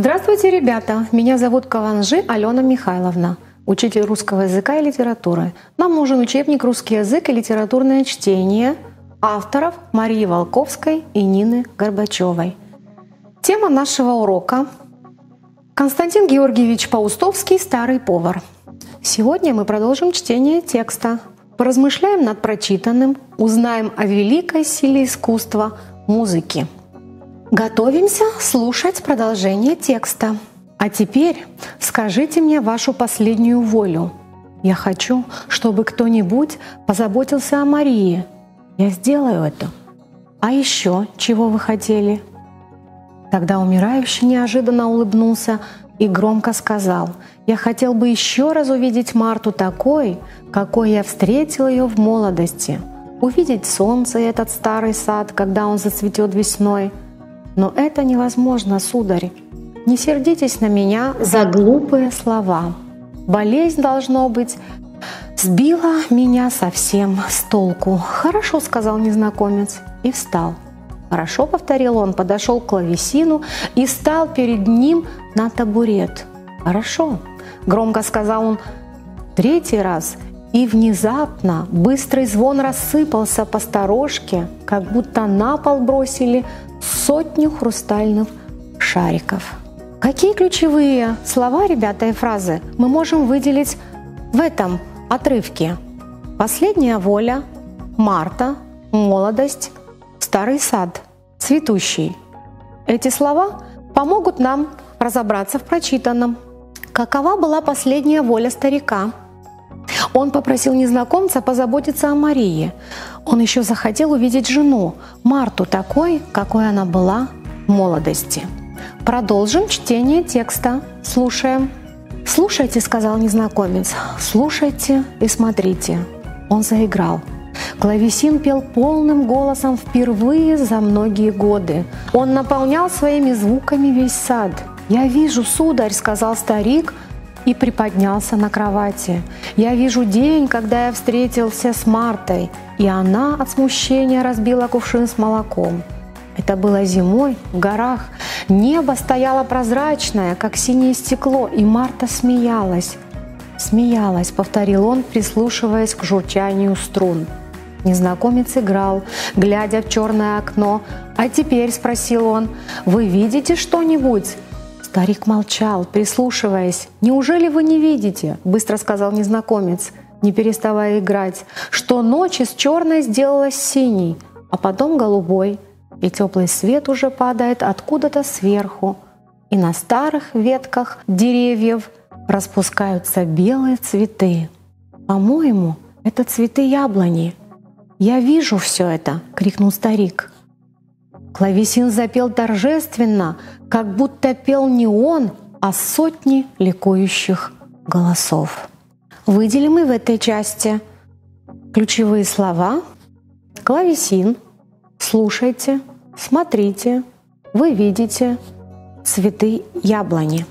Здравствуйте, ребята! Меня зовут Каланжи Алена Михайловна, учитель русского языка и литературы. Нам нужен учебник «Русский язык и литературное чтение» авторов Марии Волковской и Нины Горбачевой. Тема нашего урока – Константин Георгиевич Паустовский «Старый повар». Сегодня мы продолжим чтение текста. Поразмышляем над прочитанным, узнаем о великой силе искусства музыки – Готовимся слушать продолжение текста. А теперь скажите мне вашу последнюю волю. Я хочу, чтобы кто-нибудь позаботился о Марии. Я сделаю это. А еще чего вы хотели? Тогда умирающий неожиданно улыбнулся и громко сказал, «Я хотел бы еще раз увидеть Марту такой, какой я встретил ее в молодости, увидеть солнце и этот старый сад, когда он зацветет весной, но это невозможно, сударь. Не сердитесь на меня за глупые слова. Болезнь, должно быть, сбила меня совсем с толку. Хорошо, сказал незнакомец и встал. Хорошо, повторил он, подошел к клавесину и стал перед ним на табурет. Хорошо, громко сказал он третий раз, и внезапно быстрый звон рассыпался по сторожке, как будто на пол бросили сотню хрустальных шариков. Какие ключевые слова, ребята, и фразы мы можем выделить в этом отрывке? Последняя воля, Марта, молодость, старый сад, цветущий. Эти слова помогут нам разобраться в прочитанном. Какова была последняя воля старика? Он попросил незнакомца позаботиться о Марии. Он еще захотел увидеть жену, Марту, такой, какой она была в молодости. Продолжим чтение текста. Слушаем. «Слушайте», — сказал незнакомец, — «слушайте и смотрите». Он заиграл. Клавесин пел полным голосом впервые за многие годы. Он наполнял своими звуками весь сад. «Я вижу, сударь», — сказал старик, — и приподнялся на кровати. Я вижу день, когда я встретился с Мартой, и она от смущения разбила кувшин с молоком. Это было зимой в горах. Небо стояло прозрачное, как синее стекло, и Марта смеялась. «Смеялась», — повторил он, прислушиваясь к журчанию струн. Незнакомец играл, глядя в черное окно. «А теперь», — спросил он, — «вы видите что-нибудь?» Старик молчал, прислушиваясь. «Неужели вы не видите?» — быстро сказал незнакомец, не переставая играть, что ночь из черной сделалась синей, а потом голубой, и теплый свет уже падает откуда-то сверху, и на старых ветках деревьев распускаются белые цветы. «По-моему, это цветы яблони». «Я вижу все это!» — крикнул старик. Клавесин запел торжественно, как будто пел не он, а сотни ликующих голосов. Выделим мы в этой части ключевые слова клавесин, слушайте, смотрите, вы видите цветы яблони.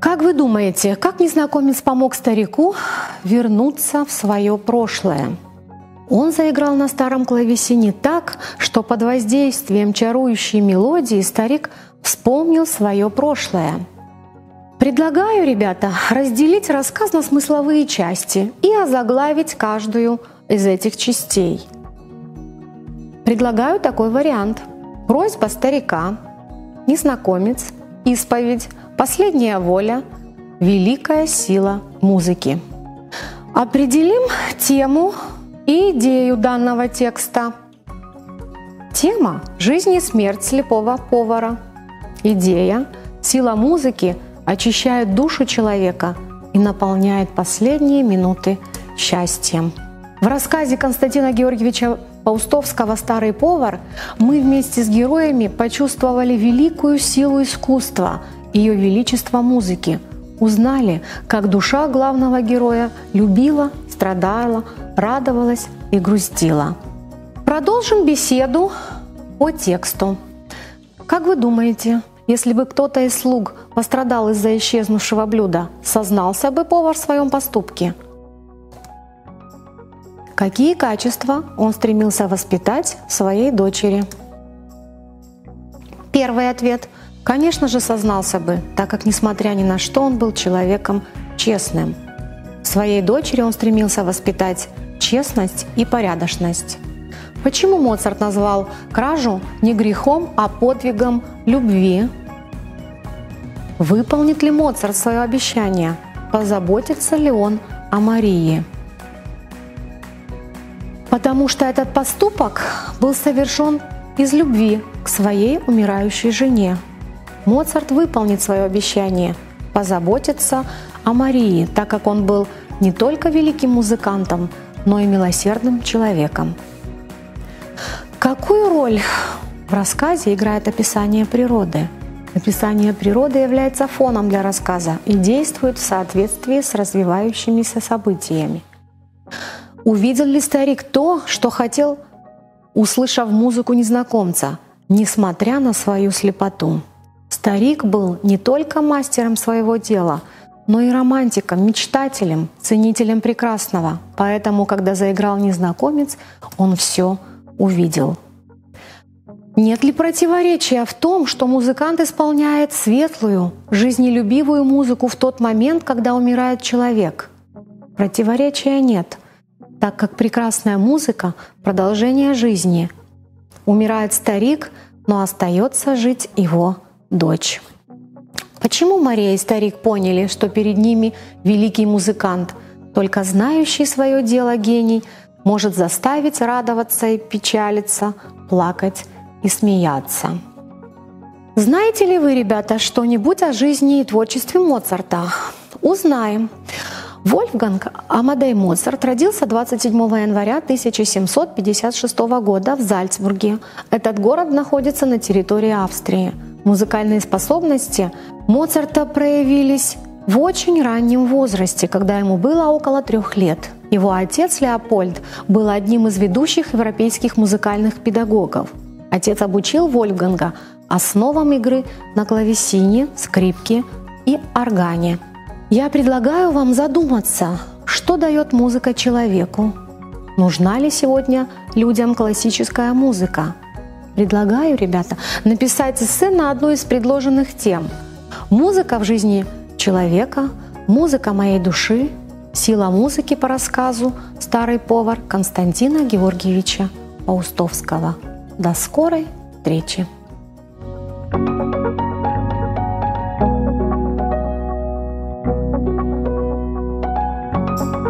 Как вы думаете, как незнакомец помог старику вернуться в свое прошлое? Он заиграл на старом клавесине так, что под воздействием чарующей мелодии старик вспомнил свое прошлое. Предлагаю, ребята, разделить рассказ на смысловые части и озаглавить каждую из этих частей. Предлагаю такой вариант. Просьба старика, незнакомец, исповедь, последняя воля, великая сила музыки. Определим тему и идею данного текста. Тема «Жизнь и смерть слепого повара». Идея «Сила музыки очищает душу человека и наполняет последние минуты счастьем». В рассказе Константина Георгиевича Паустовского «Старый повар» мы вместе с героями почувствовали великую силу искусства, ее величество музыки, узнали, как душа главного героя любила, страдала, радовалась и грустила. Продолжим беседу по тексту. Как вы думаете, если бы кто-то из слуг пострадал из-за исчезнувшего блюда, сознался бы повар в своем поступке? Какие качества он стремился воспитать в своей дочери? Первый ответ – Конечно же, сознался бы, так как, несмотря ни на что, он был человеком честным. Своей дочери он стремился воспитать честность и порядочность. Почему Моцарт назвал кражу не грехом, а подвигом любви? Выполнит ли Моцарт свое обещание? Позаботится ли он о Марии? Потому что этот поступок был совершен из любви к своей умирающей жене. Моцарт выполнит свое обещание – позаботиться о Марии, так как он был не только великим музыкантом, но и милосердным человеком. Какую роль в рассказе играет описание природы? Описание природы является фоном для рассказа и действует в соответствии с развивающимися событиями. Увидел ли старик то, что хотел, услышав музыку незнакомца, несмотря на свою слепоту? Старик был не только мастером своего дела, но и романтиком, мечтателем, ценителем прекрасного. Поэтому, когда заиграл незнакомец, он все увидел. Нет ли противоречия в том, что музыкант исполняет светлую, жизнелюбивую музыку в тот момент, когда умирает человек? Противоречия нет, так как прекрасная музыка — продолжение жизни. Умирает старик, но остается жить его дочь. Почему Мария и старик поняли, что перед ними великий музыкант, только знающий свое дело гений — может заставить радоваться и печалиться, плакать и смеяться. Знаете ли вы, ребята, что-нибудь о жизни и творчестве Моцарта? Узнаем. Вольфганг Амадей Моцарт родился 27 января 1756 года в Зальцбурге. Этот город находится на территории Австрии. Музыкальные способности Моцарта проявились в очень раннем возрасте, когда ему было около трех лет. Его отец Леопольд был одним из ведущих европейских музыкальных педагогов. Отец обучил Вольфганга основам игры на клавесине, скрипке и органе. Я предлагаю вам задуматься, что дает музыка человеку. Нужна ли сегодня людям классическая музыка? Предлагаю, ребята, написать эссе на одну из предложенных тем. Музыка в жизни человека, музыка моей души, сила музыки по рассказу «Старый повар» Константина Георгиевича Паустовского. До скорой встречи! thank you